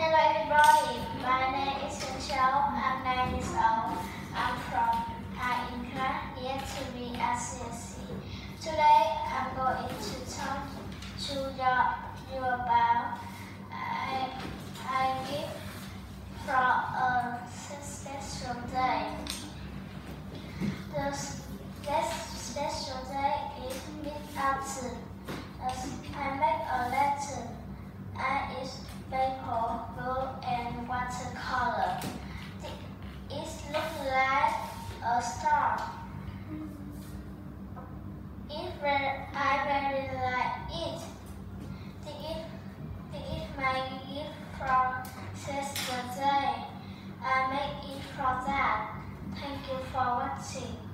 Hello everybody, my name is Michelle, I'm 9 years old. I'm from Inca, here to be at CEC. Today I'm going to talk to you about I, I live from a special day. The special day is mid-afternoon. star. If I very like it, to give, to give my gift from sister day, I make it from that. Thank you for watching.